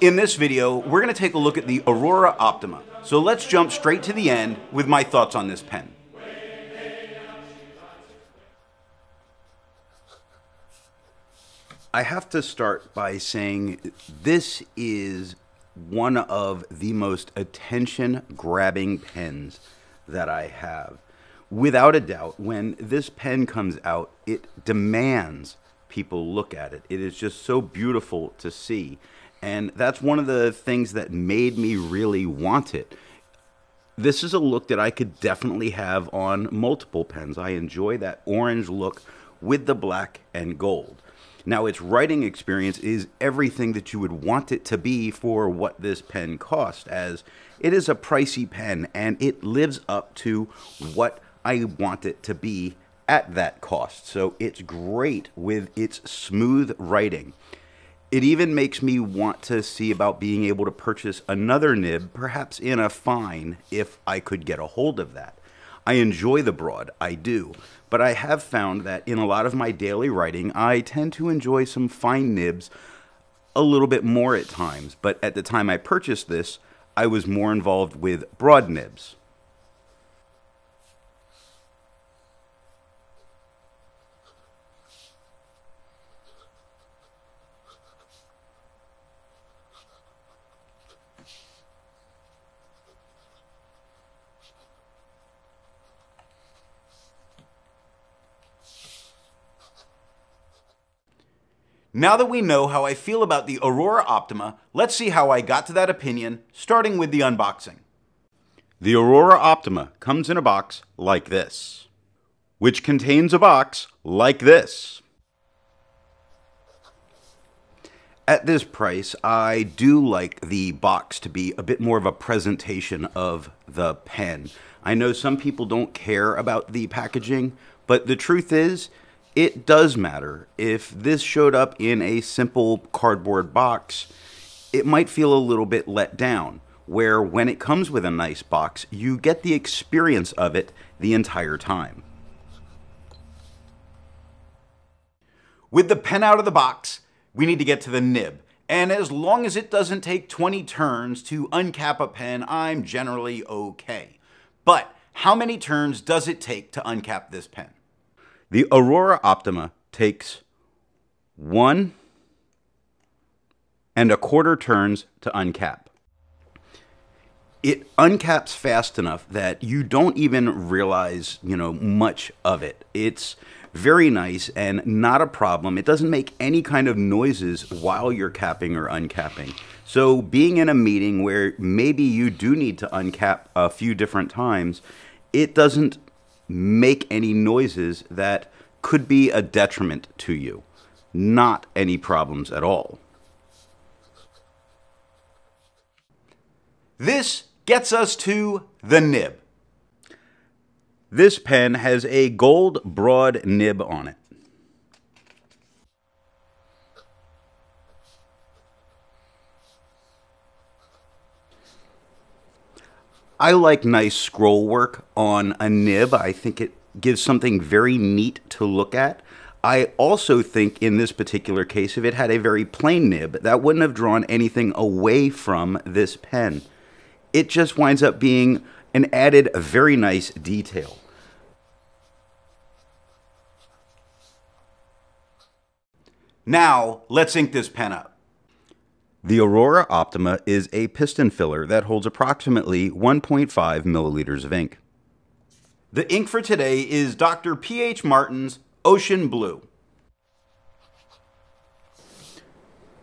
In this video, we're going to take a look at the Aurora Optima. So let's jump straight to the end with my thoughts on this pen. I have to start by saying this is one of the most attention grabbing pens that I have. Without a doubt, when this pen comes out, it demands people look at it. It is just so beautiful to see. And that's one of the things that made me really want it. This is a look that I could definitely have on multiple pens. I enjoy that orange look with the black and gold. Now, its writing experience is everything that you would want it to be for what this pen cost, as it is a pricey pen and it lives up to what I want it to be at that cost. So it's great with its smooth writing. It even makes me want to see about being able to purchase another nib, perhaps in a fine, if I could get a hold of that. I enjoy the broad, I do, but I have found that in a lot of my daily writing, I tend to enjoy some fine nibs a little bit more at times. But at the time I purchased this, I was more involved with broad nibs. Now that we know how I feel about the Aurora Optima, let's see how I got to that opinion, starting with the unboxing. The Aurora Optima comes in a box like this, which contains a box like this. At this price, I do like the box to be a bit more of a presentation of the pen. I know some people don't care about the packaging, but the truth is, it does matter. If this showed up in a simple cardboard box, it might feel a little bit let down. Where when it comes with a nice box, you get the experience of it the entire time. With the pen out of the box, we need to get to the nib. And as long as it doesn't take 20 turns to uncap a pen, I'm generally okay. But how many turns does it take to uncap this pen? The Aurora Optima takes one and a quarter turns to uncap. It uncaps fast enough that you don't even realize, you know, much of it. It's very nice and not a problem. It doesn't make any kind of noises while you're capping or uncapping. So being in a meeting where maybe you do need to uncap a few different times, it doesn't make any noises that could be a detriment to you. Not any problems at all. This gets us to the nib. This pen has a gold broad nib on it. I like nice scroll work on a nib. I think it gives something very neat to look at. I also think in this particular case, if it had a very plain nib, that wouldn't have drawn anything away from this pen. It just winds up being an added very nice detail. Now, let's ink this pen up. The Aurora Optima is a piston filler that holds approximately 1.5 milliliters of ink. The ink for today is Dr. P.H. Martin's Ocean Blue.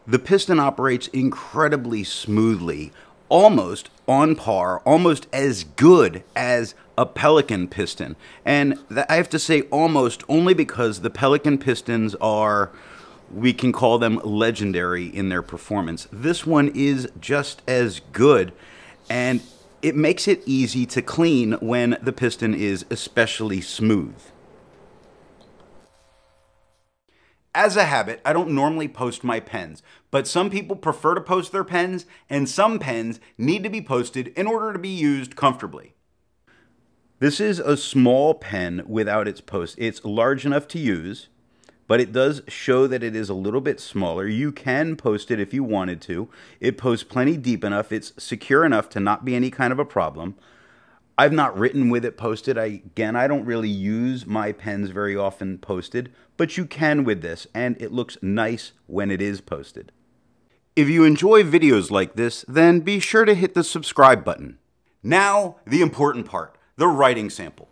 The piston operates incredibly smoothly, almost on par, almost as good as a Pelikan piston. And I have to say almost only because the Pelikan pistons are we can call them legendary in their performance. This one is just as good, and it makes it easy to clean when the piston is especially smooth. As a habit, I don't normally post my pens, but some people prefer to post their pens, and some pens need to be posted in order to be used comfortably. This is a small pen without its post. It's large enough to use, but it does show that it is a little bit smaller. You can post it if you wanted to. It posts plenty deep enough. It's secure enough to not be any kind of a problem. I've not written with it posted. I, again, I don't really use my pens very often posted, but you can with this, and it looks nice when it is posted. If you enjoy videos like this, then be sure to hit the subscribe button. Now, the important part, the writing sample.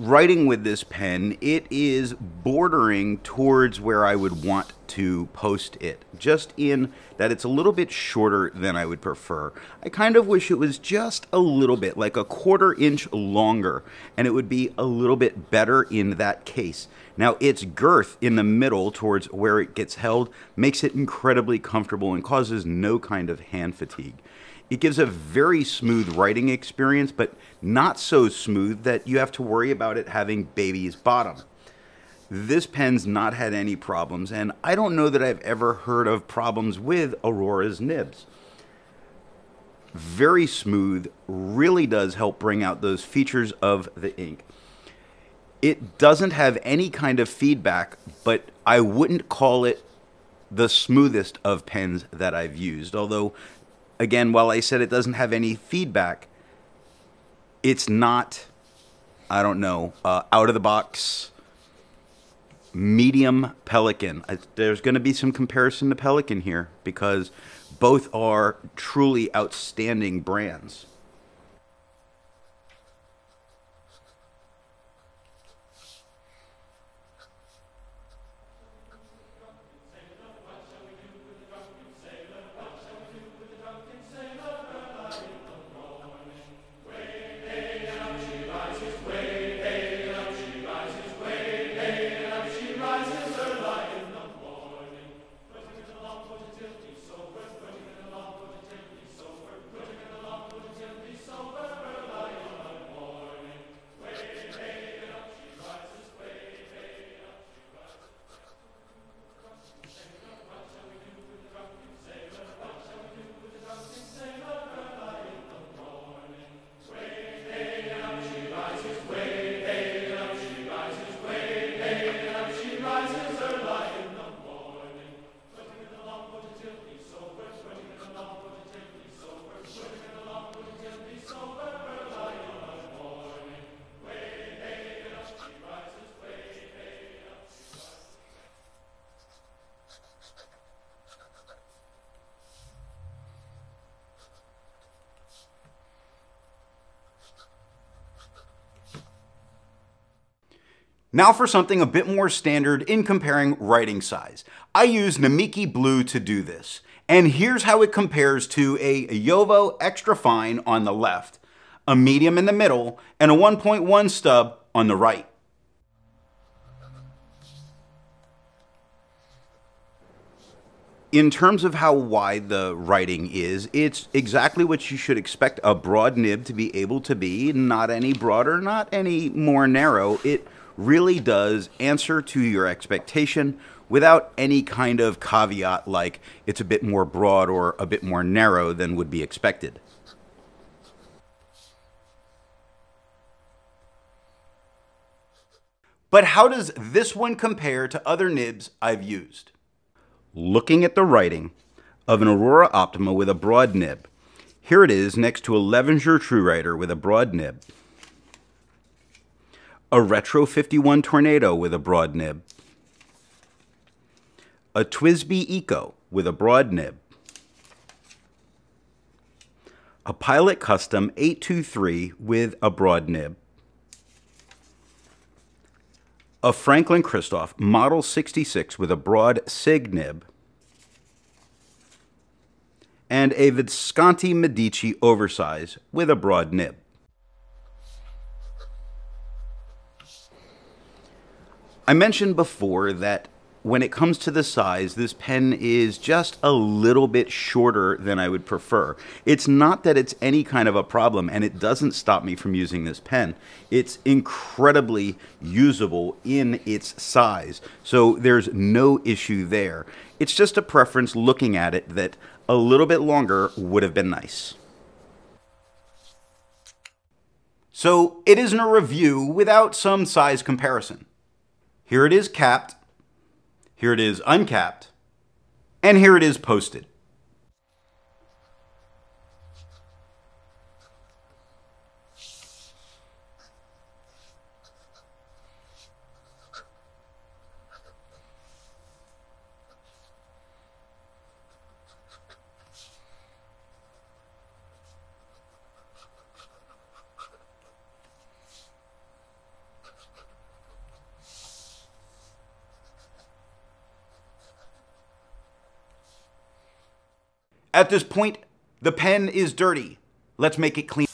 Writing with this pen, it is bordering towards where I would want to post it. Just in that it's a little bit shorter than I would prefer. I kind of wish it was just a little bit, like a quarter inch longer, and it would be a little bit better in that case. Now, its girth in the middle towards where it gets held makes it incredibly comfortable and causes no kind of hand fatigue. It gives a very smooth writing experience, but not so smooth that you have to worry about it having baby's bottom. This pen's not had any problems, and I don't know that I've ever heard of problems with Aurora's nibs. Very smooth, really does help bring out those features of the ink. It doesn't have any kind of feedback, but I wouldn't call it the smoothest of pens that I've used, although again, while I said it doesn't have any feedback, it's not, I don't know, uh, out of the box medium Pelikan. I, there's going to be some comparison to Pelikan here because both are truly outstanding brands. Now for something a bit more standard in comparing writing size. I use Namiki Blue to do this. And here's how it compares to a JoWo Extra Fine on the left, a medium in the middle, and a 1.1 stub on the right. in terms of how wide the writing is, it's exactly what you should expect a broad nib to be able to be. Not any broader, not any more narrow. It really does answer to your expectation without any kind of caveat like it's a bit more broad or a bit more narrow than would be expected. But how does this one compare to other nibs I've used? Looking at the writing of an Aurora Optima with a broad nib, here it is next to a Levenger TrueWriter with a broad nib a Retro 51 Tornado with a broad nib, a TWSBI Eco with a broad nib, a Pilot Custom 823 with a broad nib, a Franklin Christoph Model 66 with a broad SIG nib, and a Visconti Medici Oversize with a broad nib. I mentioned before that when it comes to the size, this pen is just a little bit shorter than I would prefer. It's not that it's any kind of a problem, and it doesn't stop me from using this pen. It's incredibly usable in its size, so there's no issue there. It's just a preference looking at it that a little bit longer would have been nice. So it isn't a review without some size comparison. Here it is capped, here it is uncapped, and here it is posted. At this point, the pen is dirty. Let's make it clean.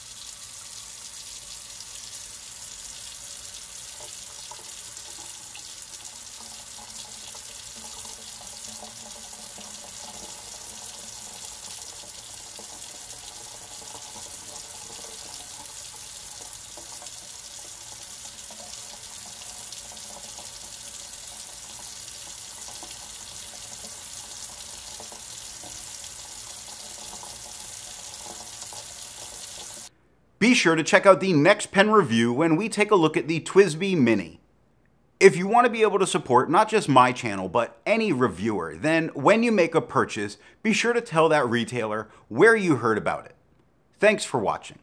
Be sure to check out the next pen review when we take a look at the TWSBI Mini. If you want to be able to support not just my channel, but any reviewer, then when you make a purchase, be sure to tell that retailer where you heard about it. Thanks for watching.